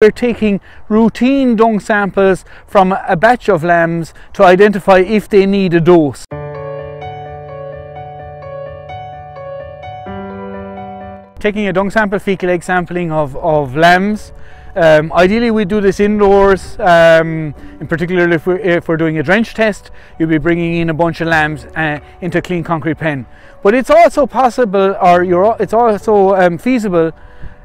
We're taking routine dung samples from a batch of lambs to identify if they need a dose. Taking a dung sample, fecal egg sampling of, of lambs. Um, ideally we do this indoors, um, in particular if we're, if we're doing a drench test, you'll be bringing in a bunch of lambs uh, into a clean concrete pen. But it's also possible, or it's also um, feasible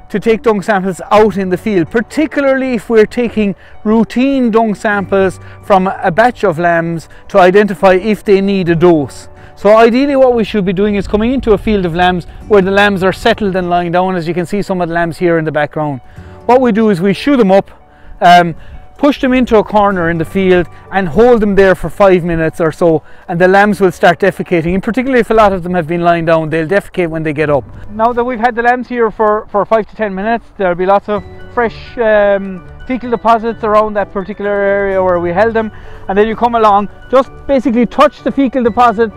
to take dung samples out in the field, particularly if we're taking routine dung samples from a batch of lambs to identify if they need a dose. So ideally what we should be doing is coming into a field of lambs where the lambs are settled and lying down, as you can see some of the lambs here in the background. What we do is we shoo them up, um, push them into a corner in the field and hold them there for five minutes or so and the lambs will start defecating. And particularly if a lot of them have been lying down they'll defecate when they get up. Now that we've had the lambs here for, for five to ten minutes there'll be lots of fresh um, fecal deposits around that particular area where we held them. And then you come along just basically touch the fecal deposit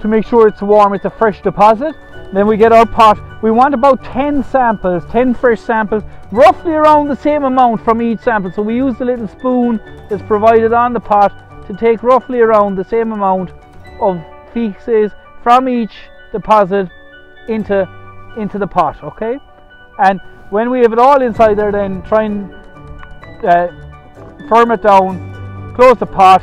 to make sure it's warm. It's a fresh deposit then we get our pot. We want about 10 samples, 10 fresh samples, roughly around the same amount from each sample. So we use the little spoon that's provided on the pot to take roughly around the same amount of feces from each deposit into, into the pot, okay? And when we have it all inside there, then try and uh, firm it down, close the pot,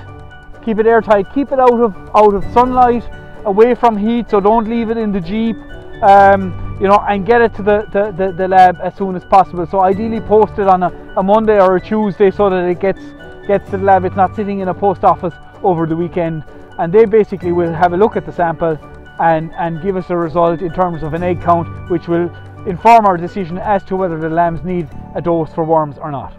keep it airtight, keep it out of, out of sunlight, away from heat, so don't leave it in the Jeep um, you know, and get it to the, the, the, the, lab as soon as possible. So ideally post it on a, a Monday or a Tuesday so that it gets gets to the lab. It's not sitting in a post office over the weekend. And they basically will have a look at the sample and, and give us a result in terms of an egg count, which will inform our decision as to whether the lambs need a dose for worms or not.